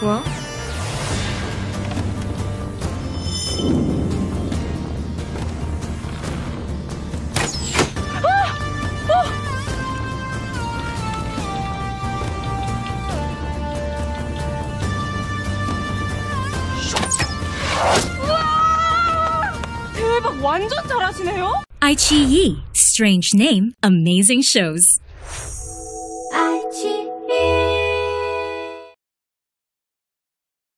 뭐야? Ah ah 대박 완전 잘하시네요. iQIYI. Strange name, amazing shows.